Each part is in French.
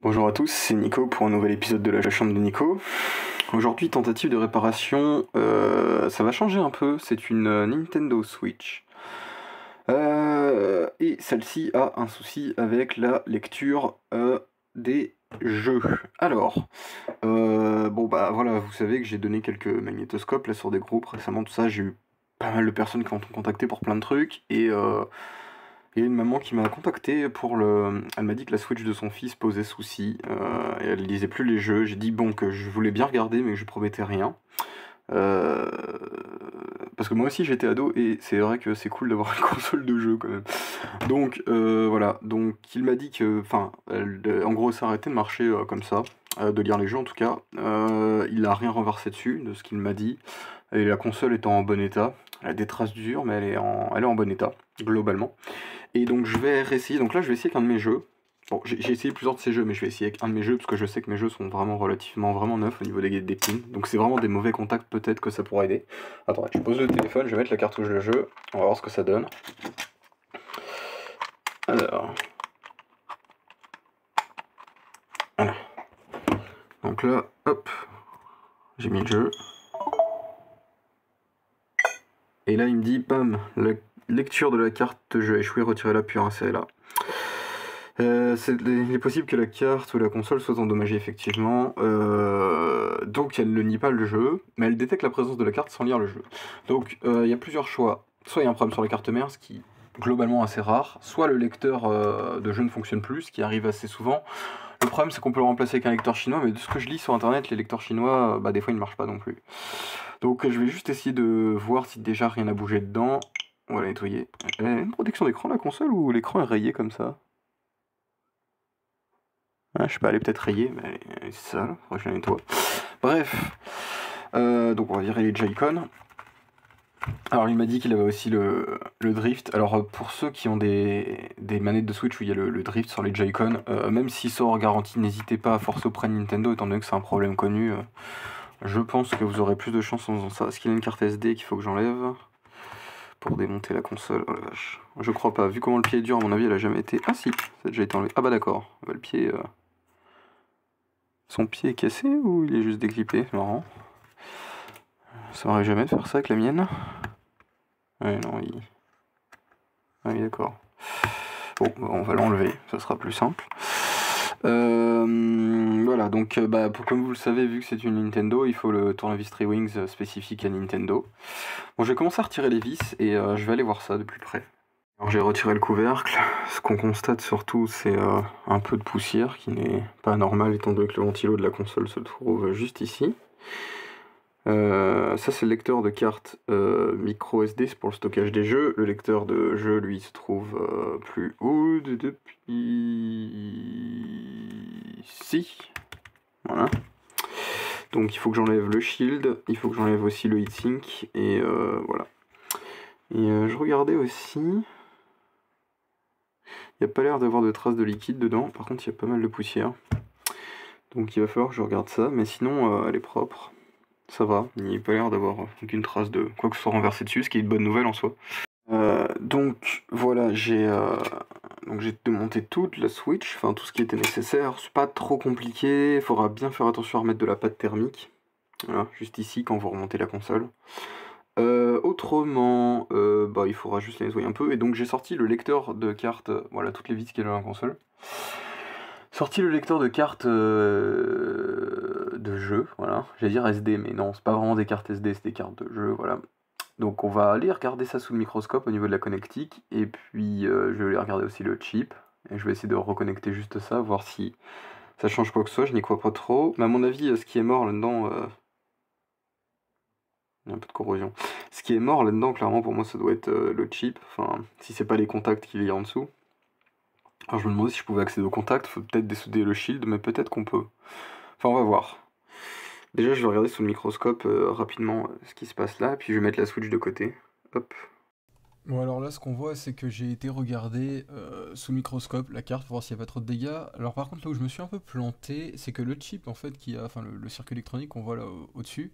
Bonjour à tous, c'est Nico pour un nouvel épisode de la chambre de Nico. Aujourd'hui, tentative de réparation, euh, ça va changer un peu, c'est une euh, Nintendo Switch. Euh, et celle-ci a un souci avec la lecture des jeux. Alors, bon bah voilà, vous savez que j'ai donné quelques magnétoscopes là sur des groupes récemment, tout ça, j'ai eu pas mal de personnes qui m'ont contacté pour plein de trucs, et il y a une maman qui m'a contacté pour le. Elle m'a dit que la Switch de son fils posait souci euh, et elle lisait plus les jeux. J'ai dit bon que je voulais bien regarder mais que je promettais rien. Euh, parce que moi aussi j'étais ado et c'est vrai que c'est cool d'avoir une console de jeu quand même. Donc euh, voilà, donc il m'a dit que, enfin, en gros ça arrêtait de marcher comme ça, de lire les jeux en tout cas. il a rien renversé dessus de ce qu'il m'a dit. Et la console est en bon état. Elle a des traces d'usure mais elle est en, elle est en bon état globalement. Et donc je vais réessayer, donc là je vais essayer qu'un de mes jeux. Bon, j'ai essayé plusieurs de ces jeux, mais je vais essayer un de mes jeux parce que je sais que mes jeux sont vraiment relativement vraiment neufs au niveau des, des pins. Donc c'est vraiment des mauvais contacts, peut-être que ça pourra aider. Attendez, je pose le téléphone, je vais mettre la cartouche de jeu, on va voir ce que ça donne. Alors. Voilà. Donc là, hop, j'ai mis le jeu. Et là, il me dit, bam, le Lecture de la carte jeu échoué, retirez-la puis insérez-la. Euh, il est possible que la carte ou la console soit endommagée effectivement, euh, donc elle ne nie pas le jeu, mais elle détecte la présence de la carte sans lire le jeu. Donc euh, il y a plusieurs choix. Soit il y a un problème sur la carte mère, ce qui globalement assez rare, soit le lecteur de jeu ne fonctionne plus, ce qui arrive assez souvent. Le problème c'est qu'on peut le remplacer avec un lecteur chinois, mais de ce que je lis sur internet, les lecteurs chinois, bah, des fois ils ne marchent pas non plus. Donc je vais juste essayer de voir si déjà rien n'a bougé dedans. On va la nettoyer. Elle a une protection d'écran la console ou l'écran est rayé comme ça? Ah, Je sais pas, elle est peut-être rayée, mais c'est sale, faudrait que je la nettoie. Bref, euh, donc on va virer les Joy-Con. Alors il m'a dit qu'il avait aussi le, drift. Alors euh, pour ceux qui ont des, manettes de Switch où il y a le, drift sur les Joy-Con, euh, même s'il sort garantie, n'hésitez pas à forcer auprès de Nintendo étant donné que c'est un problème connu. je pense que vous aurez plus de chance en faisant ça. Est-ce qu'il a une carte SD qu'il faut que j'enlève? Pour démonter la console. Oh la vache. Je crois pas. Vu comment le pied est dur, à mon avis, elle a jamais été. Ah si, ça a déjà été enlevé. Ah bah d'accord. Bah, le pied. Euh, son pied est cassé ou il est juste déclipé C'est marrant. Ça m'arrive jamais de faire ça avec la mienne. Ouais, non, il. Ah oui, d'accord. Bon, bah, on va l'enlever, ça sera plus simple. Euh, voilà, donc euh, bah, comme vous le savez, vu que c'est une Nintendo, il faut le tournevis Wings euh, spécifique à Nintendo. Bon, je vais commencer à retirer les vis et je vais aller voir ça de plus près. Alors j'ai retiré le couvercle. Ce qu'on constate surtout, c'est un peu de poussière qui n'est pas normal étant donné que le ventilo de la console se trouve juste ici. Euh, ça c'est le lecteur de carte euh, micro SD, c'est pour le stockage des jeux. Le lecteur de jeu lui se trouve euh, plus haut depuis ici. Voilà. Donc il faut que j'enlève le shield, il faut que j'enlève aussi le heatsink et voilà. Et je regardais aussi. Il n'y a pas l'air d'avoir de traces de liquide dedans, par contre il y a pas mal de poussière. Donc il va falloir que je regarde ça, mais sinon elle est propre ça va, il n'y a pas l'air d'avoir aucune trace de quoi que ce soit renversé dessus, ce qui est une bonne nouvelle en soi. Euh, donc voilà, j'ai euh, j'ai démonté toute la Switch, enfin tout ce qui était nécessaire. C'est pas trop compliqué, il faudra bien faire attention à remettre de la pâte thermique. Voilà, juste ici quand vous remontez la console. Euh, autrement, bah, il faudra juste la nettoyer un peu. Et donc j'ai sorti le lecteur de cartes, voilà toutes les vis qu'il y a dans la console. Sorti le lecteur de cartes euh, de jeu, voilà. J'allais dire SD, mais non, c'est pas vraiment des cartes SD, c'est des cartes de jeu, voilà. Donc on va aller regarder ça sous le microscope au niveau de la connectique, et puis euh, je vais aller regarder aussi le chip, et je vais essayer de reconnecter juste ça, voir si ça change quoi que ce soit, je n'y crois pas trop. Mais à mon avis, ce qui est mort là-dedans... Euh, il y a un peu de corrosion. Ce qui est mort là-dedans, clairement, pour moi, ça doit être le chip. Enfin, si c'est pas les contacts qu'il y a en dessous. Alors je me demandais si je pouvais accéder au contact, faut peut-être dessouder le shield, mais peut-être qu'on peut. Enfin on va voir. Déjà je vais regarder sous le microscope euh, rapidement euh, ce qui se passe là, puis je vais mettre la switch de côté. Hop. Bon alors là ce qu'on voit c'est que j'ai été regarder euh, sous le microscope la carte pour voir s'il n'y a pas trop de dégâts. Alors par contre là où je me suis un peu planté c'est que le chip en fait qui a, enfin le, circuit électronique qu'on voit là au-dessus,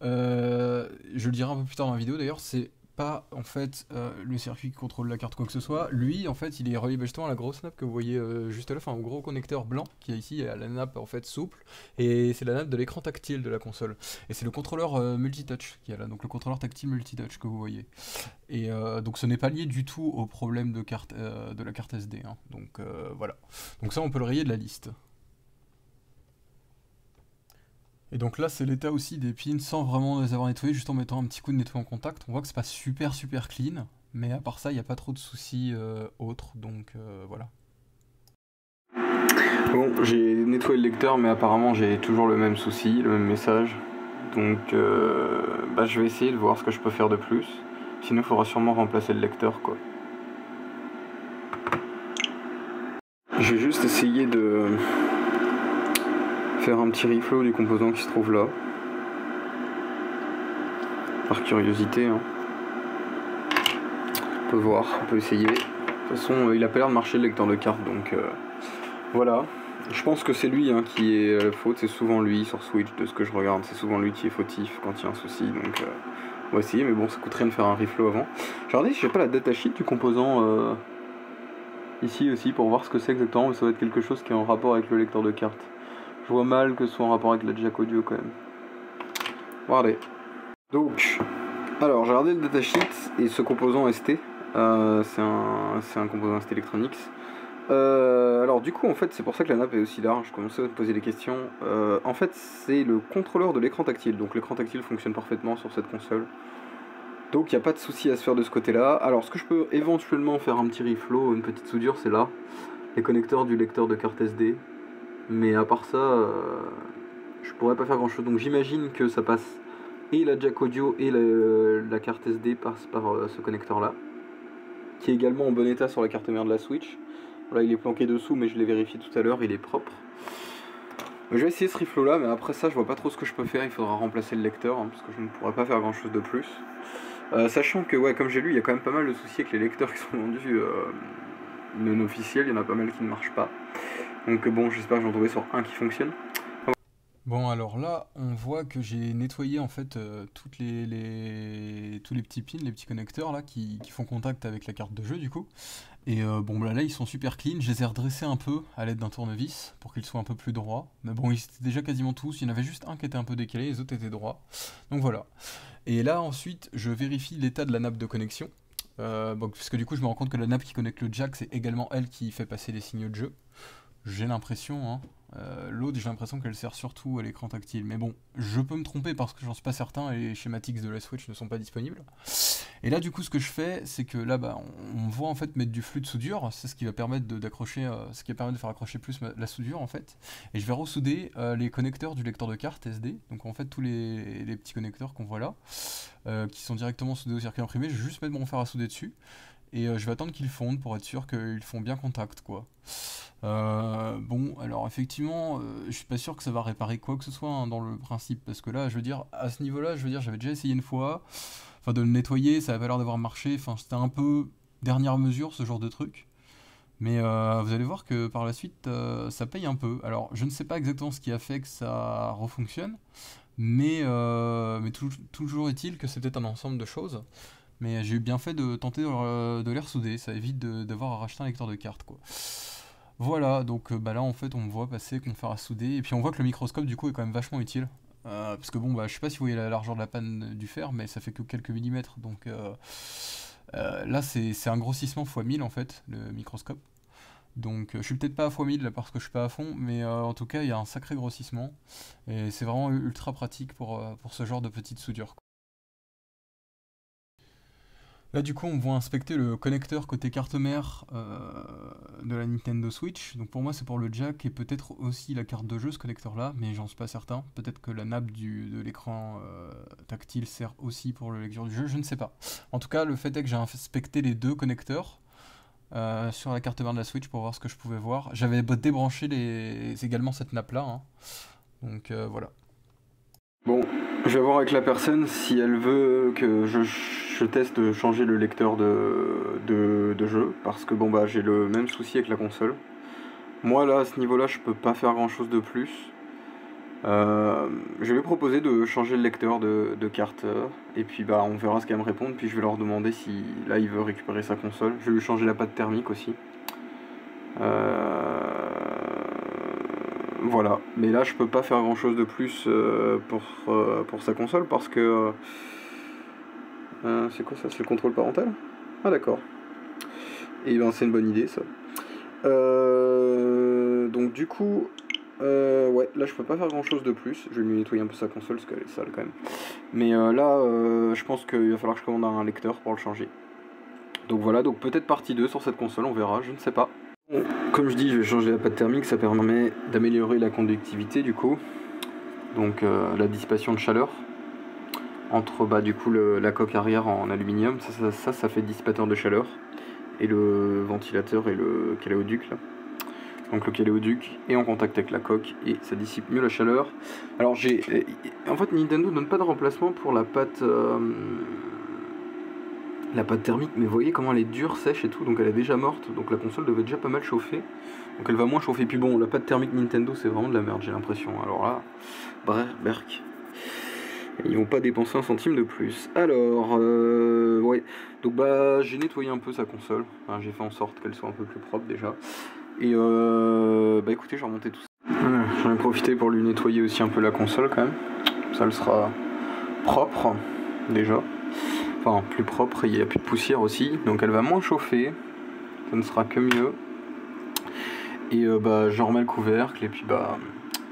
je le dirai un peu plus tard dans la vidéo d'ailleurs, c'est pas en fait euh, le circuit qui contrôle la carte quoi que ce soit. Lui, en fait, il est relié justement à la grosse nappe que vous voyez euh, juste là, enfin au gros connecteur blanc qui est ici, à la nappe en fait souple, et c'est la nappe de l'écran tactile de la console. Et c'est le contrôleur euh, multitouch qui est là, donc le contrôleur tactile multitouch que vous voyez. Et donc ce n'est pas lié du tout au problème de, carte, de la carte SD. Hein. Donc voilà. Donc ça, on peut le rayer de la liste. Et donc là, c'est l'état aussi des pins sans vraiment les avoir nettoyés, juste en mettant un petit coup de nettoyant contact. On voit que c'est pas super super clean, mais à part ça, il n'y a pas trop de soucis euh, autres, donc euh, voilà. Bon, j'ai nettoyé le lecteur, mais apparemment j'ai toujours le même souci, le même message. Donc euh, bah, je vais essayer de voir ce que je peux faire de plus. Sinon, il faudra sûrement remplacer le lecteur, quoi. J'ai juste essayé de faire un petit reflow du composant qui se trouve là. Par curiosité. Hein. On peut voir, on peut essayer. De toute façon, euh, il a pas l'air de marcher le lecteur de carte, donc euh, voilà. Je pense que c'est lui hein, qui est faute, c'est souvent lui sur Switch de ce que je regarde, c'est souvent lui qui est fautif quand il y a un souci, donc euh, on va essayer, mais bon ça coûte rien de faire un reflow avant. J'ai regardé si j'ai pas la datasheet du composant ici aussi pour voir ce que c'est exactement, mais ça va être quelque chose qui est en rapport avec le lecteur de carte. Je vois mal que ce soit en rapport avec la jack audio quand même. Regardez. Donc, alors j'ai regardé le datasheet et ce composant ST, euh, c'est un, un, composant ST Electronics. Euh, alors du coup en fait c'est pour ça que la nappe est aussi large, je commençais à te poser des questions. Euh, en fait c'est le contrôleur de l'écran tactile, donc l'écran tactile fonctionne parfaitement sur cette console. Donc il n'y a pas de souci à se faire de ce côté-là. Alors ce que je peux éventuellement faire un petit reflow, une petite soudure, c'est là. Les connecteurs du lecteur de carte SD. Mais à part ça, euh, je pourrais pas faire grand chose. Donc j'imagine que ça passe et la jack audio et la, carte SD passent par euh, ce connecteur là. Qui est également en bon état sur la carte mère de la Switch. Voilà, il est planqué dessous, mais je l'ai vérifié tout à l'heure, il est propre. Je vais essayer ce reflow là, mais après ça, je vois pas trop ce que je peux faire. Il faudra remplacer le lecteur, hein, parce que je ne pourrais pas faire grand chose de plus. Euh, sachant que, ouais, comme j'ai lu, il y a quand même pas mal de soucis avec les lecteurs qui sont vendus non officiels. Il y en a pas mal qui ne marchent pas. Donc bon, j'espère que j'en trouver sur un qui fonctionne. Bon alors là, on voit que j'ai nettoyé en fait euh, tous les petits pins, les petits connecteurs là qui, font contact avec la carte de jeu du coup. Et euh, bon là, là ils sont super clean, je les ai redressés un peu à l'aide d'un tournevis pour qu'ils soient un peu plus droits. Mais bon ils étaient déjà quasiment tous, il y en avait juste un qui était un peu décalé, les autres étaient droits. Donc voilà. Et là ensuite je vérifie l'état de la nappe de connexion. Euh, parce que du coup je me rends compte que la nappe qui connecte le jack c'est également elle qui fait passer les signaux de jeu. J'ai l'impression, hein. Euh, l'autre, j'ai l'impression qu'elle sert surtout à l'écran tactile. Mais bon, je peux me tromper parce que j'en suis pas certain et les schématiques de la Switch ne sont pas disponibles. Et là, du coup, ce que je fais, c'est que là, bah, on, voit en fait mettre du flux de soudure. C'est ce qui va permettre d'accrocher, euh, ce qui va permettre de faire accrocher plus la soudure en fait. Et je vais ressouder euh, les connecteurs du lecteur de carte SD. Donc en fait, tous les, petits connecteurs qu'on voit là, qui sont directement soudés au circuit imprimé, je vais juste mettre mon fer à souder dessus. Et je vais attendre qu'ils fondent pour être sûr qu'ils font bien contact, quoi. Euh, bon, alors effectivement, euh, je suis pas sûr que ça va réparer quoi que ce soit hein, dans le principe, parce que là, je veux dire, à ce niveau-là, je veux dire, j'avais déjà essayé une fois, enfin de le nettoyer, ça avait l'air d'avoir marché, enfin c'était un peu dernière mesure ce genre de truc. Mais euh, vous allez voir que par la suite, ça paye un peu. Alors, je ne sais pas exactement ce qui a fait que ça refonctionne, mais, mais toujours est-il que c'est peut-être un ensemble de choses. Mais j'ai eu bien fait de tenter de, de les ressouder, ça évite d'avoir à racheter un lecteur de cartes. Voilà, donc euh, bah là en fait on voit passer qu'on fait à souder, et puis on voit que le microscope du coup est quand même vachement utile. Euh, parce que bon, bah, je sais pas si vous voyez la largeur de la panne du fer, mais ça fait que quelques millimètres. Donc euh, là, c'est un grossissement x 1000 en fait, le microscope. Donc je suis peut-être pas à x 1000 là parce que je suis pas à fond, mais en tout cas, il y a un sacré grossissement. Et c'est vraiment ultra pratique pour, pour ce genre de petite soudure. Là, du coup, on va inspecter le connecteur côté carte mère euh, de la Nintendo Switch. Donc pour moi, c'est pour le jack et peut-être aussi la carte de jeu, ce connecteur-là, mais j'en suis pas certain. Peut-être que la nappe de l'écran euh, tactile sert aussi pour le lecture du jeu, je ne sais pas. En tout cas, le fait est que j'ai inspecté les deux connecteurs euh, sur la carte mère de la Switch pour voir ce que je pouvais voir. J'avais débranché également cette nappe-là. Hein. Donc voilà. Bon, je vais voir avec la personne si elle veut que je je teste de changer le lecteur de, de, jeu parce que bon bah j'ai le même souci avec la console. Moi là à ce niveau là je peux pas faire grand chose de plus. Euh, je vais proposer de changer le lecteur de, carte et puis bah on verra ce qu'elle me répond. Puis je vais leur demander si là il veut récupérer sa console. Je vais lui changer la pâte thermique aussi. Euh, voilà, mais là je peux pas faire grand chose de plus euh, pour, pour sa console parce que. c'est quoi ça? C'est le contrôle parental? Ah d'accord. Et ben c'est une bonne idée ça. donc du coup, euh, ouais, là je peux pas faire grand chose de plus. Je vais lui nettoyer un peu sa console parce qu'elle est sale quand même. Mais euh, là, euh, je pense qu'il va falloir que je commande un lecteur pour le changer. Donc voilà, donc peut-être partie 2 sur cette console, on verra, je ne sais pas. Comme je dis, je vais changer la pâte thermique, ça permet d'améliorer la conductivité du coup. Donc la dissipation de chaleur. Entre bah, du coup la coque arrière en aluminium, ça ça, ça fait dissipateur de chaleur. Et le ventilateur et le caléoduc là donc le caléoduc est en contact avec la coque et ça dissipe mieux la chaleur. Alors j'ai, en fait Nintendo donne pas de remplacement pour la pâte, euh, la pâte thermique, mais vous voyez comment elle est dure, sèche et tout, donc elle est déjà morte, donc la console devait déjà pas mal chauffer, donc elle va moins chauffer. Puis bon, la pâte thermique Nintendo c'est vraiment de la merde, j'ai l'impression. Alors là, bref, berk. Ils vont pas dépenser un centime de plus. Alors, euh, ouais. Donc bah j'ai nettoyé un peu sa console. j'ai fait en sorte qu'elle soit un peu plus propre déjà. Et euh, bah écoutez, j'ai remonté tout ça. J'en ai profité pour lui nettoyer aussi un peu la console quand même. Ça le sera propre déjà. Enfin, plus propre, il n'y a plus de poussière aussi. Donc elle va moins chauffer. Ça ne sera que mieux. Et euh, bah, j'en remets le couvercle et puis bah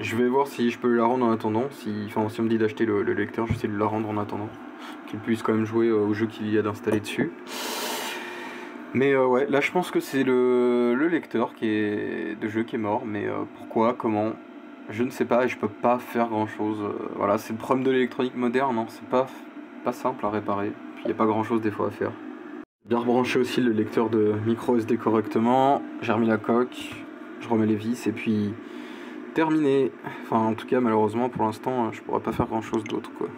je vais voir si je peux la rendre en attendant. Si, enfin, si on me dit d'acheter le, lecteur, je vais essayer de la rendre en attendant. Qu'il puisse quand même jouer au jeu qu'il y a d'installer dessus. Mais euh, ouais, là je pense que c'est le, lecteur qui est, de jeu qui est mort, mais euh, pourquoi, comment, je ne sais pas et je peux pas faire grand chose. Euh, voilà, c'est le problème de l'électronique moderne, hein. c'est pas, pas simple à réparer, puis il n'y a pas grand chose des fois à faire. Bien rebrancher aussi le lecteur de micro SD correctement, j'ai remis la coque, je remets les vis et puis terminé. Enfin en tout cas malheureusement pour l'instant je pourrais pas faire grand chose d'autre quoi.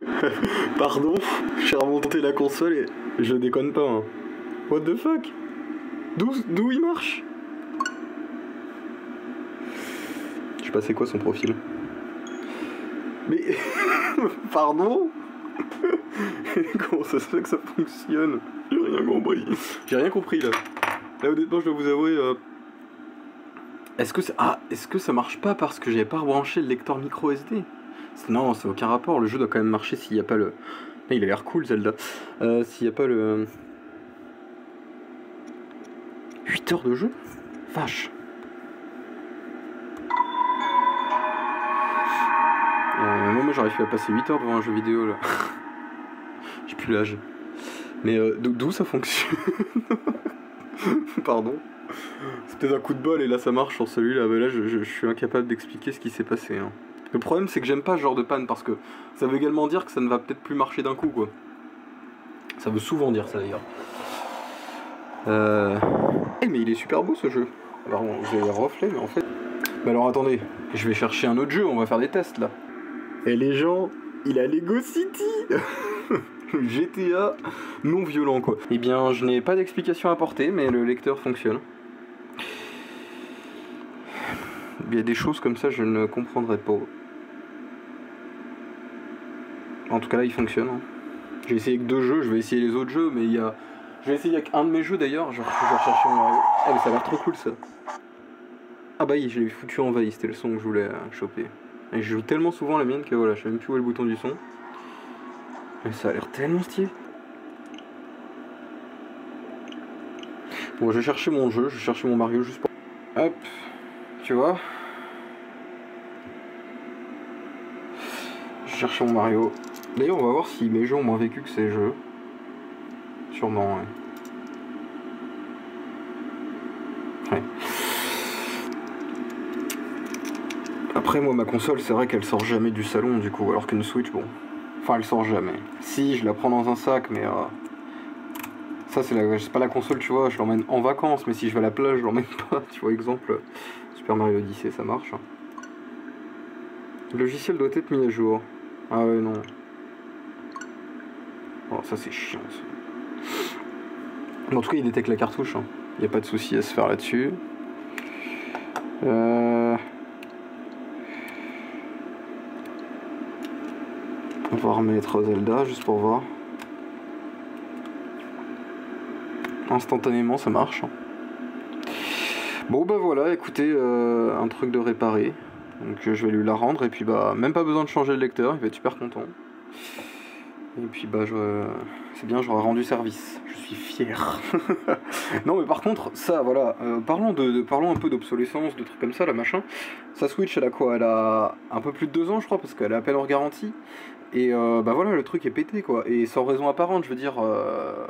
Pardon, j'ai remonté la console et je déconne pas. Hein. What the fuck? D'où il marche? Je sais pas c'est quoi son profil? Mais pardon? Comment ça se fait que ça fonctionne? J'ai rien compris. J'ai rien compris là. Là honnêtement je dois vous avouer. Euh, est-ce que ça... Ah, est-ce que ça marche pas parce que j'avais pas rebranché le lecteur micro SD non, c'est aucun rapport. Le jeu doit quand même marcher s'il n'y a pas le. il a l'air cool, Zelda. Euh, s'il n'y a pas le. 8 heures de jeu? Vache. Moi, j'arrive à passer 8 heures devant un jeu vidéo là. J'ai plus l'âge. Mais euh, d'où ça fonctionne Pardon. C'était un coup de bol et là ça marche sur celui-là. Mais là, je, suis incapable d'expliquer ce qui s'est passé. Hein. Le problème, c'est que j'aime pas ce genre de panne parce que ça veut également dire que ça ne va peut-être plus marcher d'un coup, quoi. Ça veut souvent dire ça d'ailleurs. Euh... Eh, mais il est super beau ce jeu. Alors, vous avez reflet, mais en fait. Mais alors attendez, je vais chercher un autre jeu, on va faire des tests là. Et les gens, il a Lego City GTA non violent quoi. Eh bien, je n'ai pas d'explication à apporter, mais le lecteur fonctionne. Il y a des choses comme ça, je ne comprendrai pas. En tout cas là il fonctionne. Hein. J'ai essayé avec deux jeux, je vais essayer les autres jeux, mais il y a. Je vais essayer avec un de mes jeux d'ailleurs, je vais chercher mon. Eh mais ça a l'air trop cool ça. Ah bah oui, je l'ai foutu en c'était le son que je voulais euh, choper. Et je joue tellement souvent la mienne que voilà, je sais même plus où est le bouton du son. Mais ça a l'air tellement stylé. Bon, je vais chercher mon jeu, je vais chercher mon Mario juste pour. Hop, tu vois. Je cherche mon Mario. D'ailleurs, on va voir si mes jeux ont moins vécu que ces jeux. Sûrement, ouais. Après, moi, ma console, c'est vrai qu'elle sort jamais du salon, du coup, alors qu'une Switch, bon. Enfin, elle sort jamais. Si, je la prends dans un sac, mais. Euh, ça, c'est la... pas la console, tu vois, je l'emmène en vacances, mais si je vais à la plage, je l'emmène pas. Tu vois, exemple, Super Mario Odyssey, ça marche. Le logiciel doit être mis à jour. Ah ouais, non. Oh, ça c'est chiant. En tout cas, il détecte la cartouche. Il hein. n'y a pas de souci à se faire là-dessus. Euh... On va remettre Zelda juste pour voir. Instantanément, ça marche. hein. Bon bah voilà, écoutez, euh, un truc de réparer. Donc euh, je vais lui la rendre et puis bah même pas besoin de changer le lecteur, il va être super content. Et puis bah je... c'est bien, j'aurai rendu service. Je suis fier. non mais par contre, ça voilà, euh, parlons, de, parlons un peu d'obsolescence, de trucs comme ça, la machin. Sa Switch elle a quoi? Elle a un peu plus de deux ans je crois parce qu'elle est à peine en garantie. Et euh, bah voilà, le truc est pété quoi. Et sans raison apparente, je veux dire, euh,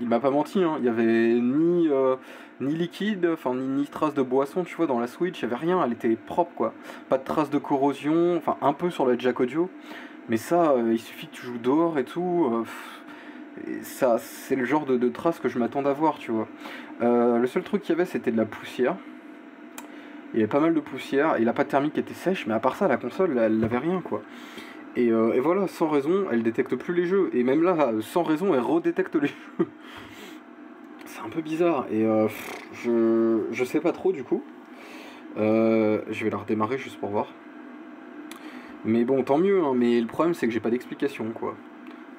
il m'a pas menti, hein. il y avait ni, euh, ni liquide, enfin ni, trace de boisson, tu vois, dans la Switch, il y avait rien, elle était propre quoi. Pas de trace de corrosion, enfin un peu sur la jack audio, mais ça, euh, il suffit que tu joues dehors et tout. ça, c'est le genre de, de traces que je m'attends d'avoir, tu vois. Le seul truc qu'il y avait, c'était de la poussière. Il y avait pas mal de poussière, et la pâte thermique était sèche, mais à part ça, la console, elle n'avait rien, quoi. Et, euh, et voilà, sans raison, elle détecte plus les jeux. Et même là, sans raison, elle redétecte les jeux. C'est un peu bizarre. Et euh, je, je sais pas trop du coup. Euh, je vais la redémarrer juste pour voir. Mais bon, tant mieux. hein, mais le problème, c'est que j'ai pas d'explication, quoi.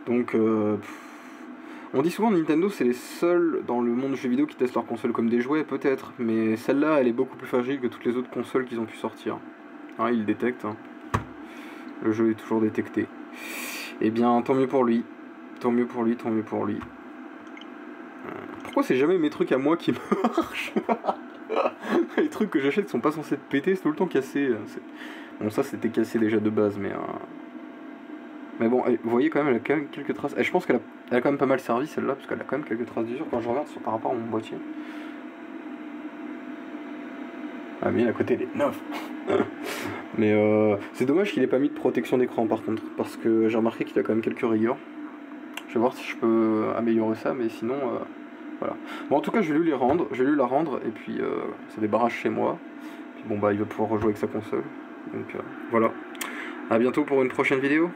Donc, euh, on dit souvent Nintendo, c'est les seuls dans le monde du jeu vidéo qui testent leurs consoles comme des jouets, peut-être. Mais celle-là, elle est beaucoup plus fragile que toutes les autres consoles qu'ils ont pu sortir. Hein, il détecte. hein. Le jeu est toujours détecté. Eh bien, tant mieux pour lui. Tant mieux pour lui, tant mieux pour lui. Euh, Pourquoi c'est jamais mes trucs à moi qui marchent? Les trucs que j'achète sont pas censés être pétés, c'est tout le temps cassé. c'est- Bon, ça c'était cassé déjà de base, mais. euh, Mais bon, eh, vous voyez quand même, elle a quand même quelques traces. Et je pense qu'elle a... a quand même pas mal servi celle-là, parce qu'elle a quand même quelques traces d'usure quand je regarde sur... par rapport à mon boîtier. Ah, mais à côté, elle est neuve. mais euh, c'est dommage qu'il ait pas mis de protection d'écran par contre, parce que j'ai remarqué qu'il a quand même quelques rayures. Je vais voir si je peux améliorer ça, mais sinon, euh, voilà. Bon, en tout cas, je vais lui les rendre, je vais lui la rendre, et puis euh, ça débarrasse chez moi. Puis bon, bah, il va pouvoir rejouer avec sa console. Donc euh, voilà. À bientôt pour une prochaine vidéo.